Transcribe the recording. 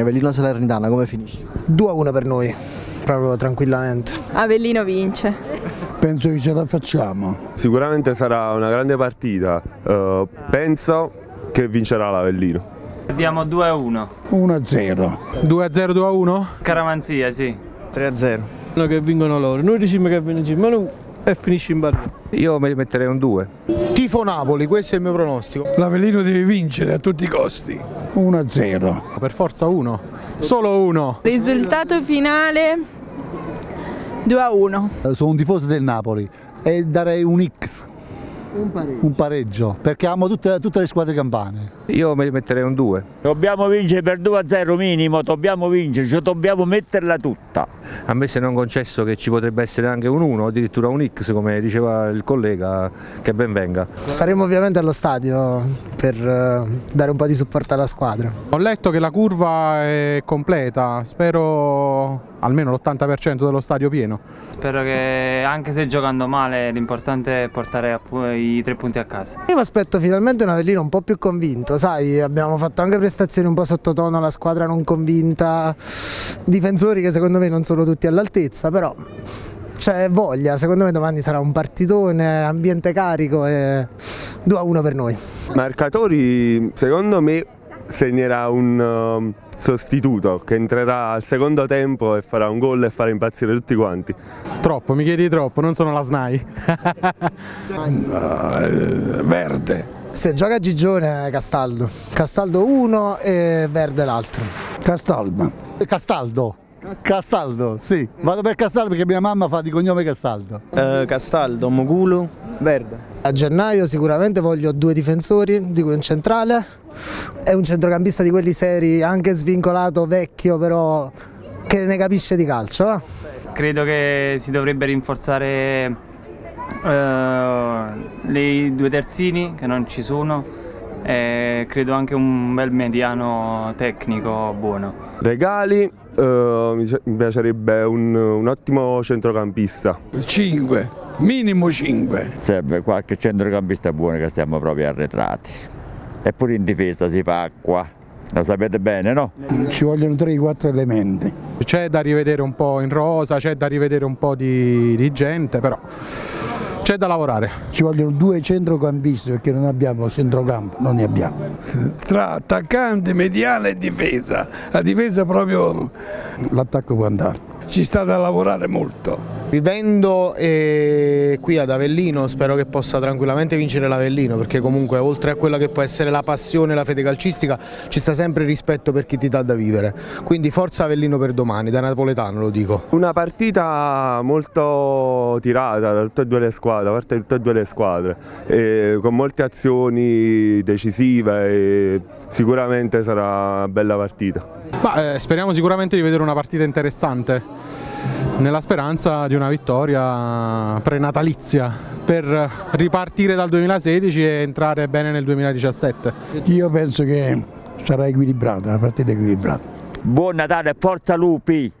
Avellino Salernitana come finisce? 2-1 per noi, proprio tranquillamente. Avellino vince. Penso che ce la facciamo. Sicuramente sarà una grande partita, uh, penso che vincerà l'Avellino. Diamo 2-1. 1-0. 2-0, 2-1? Scaramanzia, sì. 3-0. No, che vincono loro. Noi diciamo che vinciamo e finisce in barriera. Io mi metterei un 2. Tifo Napoli, questo è il mio pronostico. L'Avellino deve vincere a tutti i costi. 1-0. Per forza 1. Solo 1. Risultato finale 2-1. Sono un tifoso del Napoli e darei un X. Un pareggio. Un pareggio, perché amo tutte, tutte le squadre campane. Io mi metterei un 2. Dobbiamo vincere per 2-0 minimo, dobbiamo vincere, ci dobbiamo metterla tutta. A me se non concesso che ci potrebbe essere anche un 1, addirittura un X come diceva il collega, che ben venga. Saremo ovviamente allo stadio per dare un po' di supporto alla squadra. Ho letto che la curva è completa, spero almeno l'80% dello stadio pieno. Spero che anche se giocando male l'importante è portare i tre punti a casa. Io mi aspetto finalmente un Avellino un po' più convinto, sai, abbiamo fatto anche prestazioni un po' sottotono, la squadra non convinta, difensori che secondo me non sono tutti all'altezza, però c'è voglia, secondo me domani sarà un partitone, ambiente carico e 2-1 per noi. Marcatori, secondo me segnerà un uh, sostituto che entrerà al secondo tempo e farà un gol e farà impazzire tutti quanti. Troppo, mi chiedi troppo, non sono la SNAI. uh, verde. Se gioca Gigione Castaldo, Castaldo uno e Verde l'altro. Castaldo. Castaldo. Castaldo, sì, vado per Castaldo perché mia mamma fa di cognome Castaldo. Uh, Castaldo, Mogulu, Verde. A gennaio sicuramente voglio due difensori, di cui un centrale e un centrocampista di quelli seri, anche svincolato, vecchio, però che ne capisce di calcio. Eh? Credo che si dovrebbe rinforzare uh, i due terzini che non ci sono e credo anche un bel mediano tecnico buono. Regali, uh, mi piacerebbe un, un ottimo centrocampista. 5, minimo 5. Serve qualche centrocampista buono che stiamo proprio arretrati. Eppure in difesa si fa acqua. Lo sapete bene, no? Ci vogliono 3-4 elementi. C'è da rivedere un po' in rosa, c'è da rivedere un po' di, di gente, però c'è da lavorare. Ci vogliono due centrocampisti perché non abbiamo centrocampo, non ne abbiamo. Tra attaccante, mediale e difesa. La difesa proprio l'attacco può andare. Ci sta da lavorare molto. Vivendo eh, qui ad Avellino spero che possa tranquillamente vincere l'Avellino perché comunque oltre a quella che può essere la passione e la fede calcistica ci sta sempre rispetto per chi ti dà da vivere. Quindi forza Avellino per domani, da napoletano lo dico. Una partita molto tirata da tutte e due le squadre, da parte di tutte e due le squadre, e con molte azioni decisive e sicuramente sarà una bella partita. Ma, eh, speriamo sicuramente di vedere una partita interessante nella speranza di una vittoria prenatalizia per ripartire dal 2016 e entrare bene nel 2017. Io penso che sarà equilibrata, la partita equilibrata. Buon Natale, forza lupi!